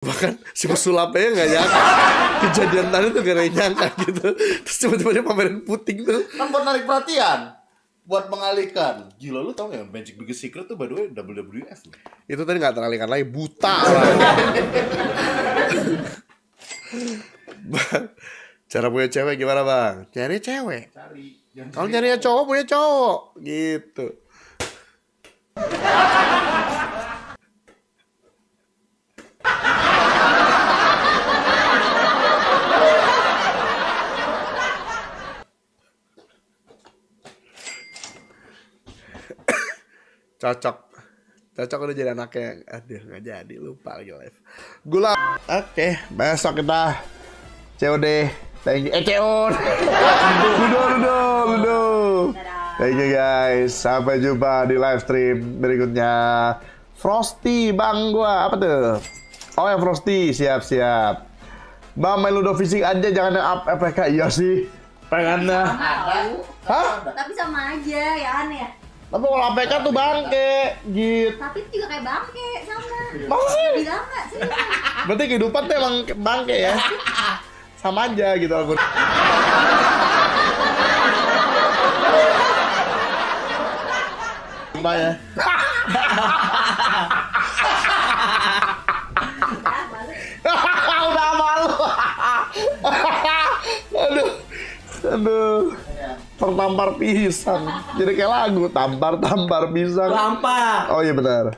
bahkan si pesulapnya nggak nyangka kejadian tadi tuh gak ada yang nyangka gitu terus tiba-tiba dia pamerin puting tuh Kan buat narik perhatian. Buat mengalihkan. Gila lu tau gak Magic Biggest Secret tuh by the way WWF loh. itu tadi nggak teralihkan lagi buta lah. Bang, cara punya cewek gimana bang cari cewek Cari. Kalau nyarinya cowok punya cowok gitu cocok. Cocok udah jadi anaknya. Aduh nggak jadi. Lupa lagi live. Gula. Oke besok kita COD thank you. Eh COD Ludo Ludo Ludo thank you guys. Sampai jumpa di live stream berikutnya. Frosty bang gua apa tuh? Oh ya Frosty. Siap siap. Bang main Ludo fisik aja. Jangan yang up FPK iya sih. Pengen Tahu. Hah? Tapi sama aja ya kan ya. Tapi kalau APK tuh bangke, gitu. Tapi itu juga kayak bangke sama. Masa sih? Bilang nggak sih? Berarti kehidupan tuh emang bangke ya? Sama aja gitu aku. Mbak ya. Udah malu. aduh. Aduh. Tertampar pisang. Jadi kayak lagu tampar-tampar pisang. Lampa. Oh iya benar.